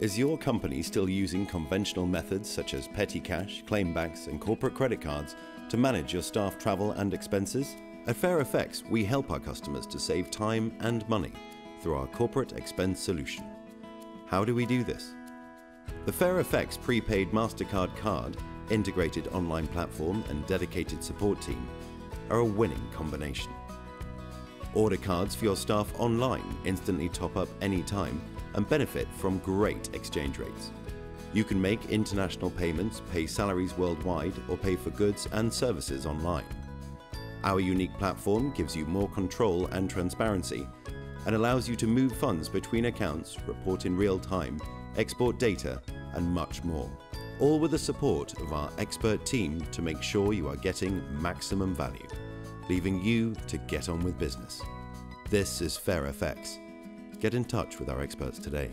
Is your company still using conventional methods such as petty cash, claimbacks, and corporate credit cards to manage your staff travel and expenses? At Fair FairFX, we help our customers to save time and money through our corporate expense solution. How do we do this? The Fair FairFX prepaid MasterCard card, integrated online platform, and dedicated support team are a winning combination. Order cards for your staff online, instantly top up anytime, and benefit from great exchange rates. You can make international payments, pay salaries worldwide, or pay for goods and services online. Our unique platform gives you more control and transparency and allows you to move funds between accounts, report in real time, export data, and much more. All with the support of our expert team to make sure you are getting maximum value, leaving you to get on with business. This is FairFX. Get in touch with our experts today.